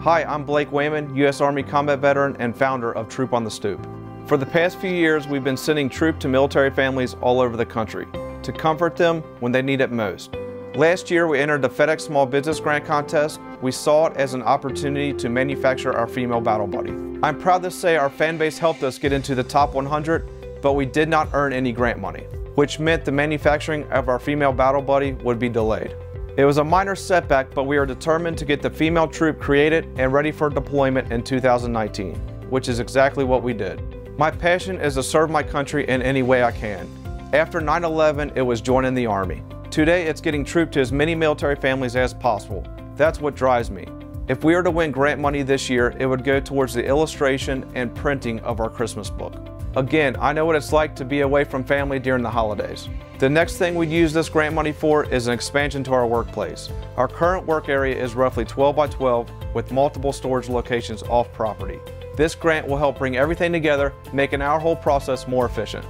Hi, I'm Blake Wayman, U.S. Army combat veteran and founder of Troop on the Stoop. For the past few years, we've been sending troop to military families all over the country to comfort them when they need it most. Last year, we entered the FedEx Small Business Grant Contest. We saw it as an opportunity to manufacture our female battle buddy. I'm proud to say our fan base helped us get into the top 100, but we did not earn any grant money, which meant the manufacturing of our female battle buddy would be delayed. It was a minor setback, but we are determined to get the female troop created and ready for deployment in 2019, which is exactly what we did. My passion is to serve my country in any way I can. After 9-11, it was joining the Army. Today, it's getting troop to as many military families as possible. That's what drives me. If we are to win grant money this year, it would go towards the illustration and printing of our Christmas book. Again, I know what it's like to be away from family during the holidays. The next thing we'd use this grant money for is an expansion to our workplace. Our current work area is roughly 12 by 12 with multiple storage locations off property. This grant will help bring everything together, making our whole process more efficient.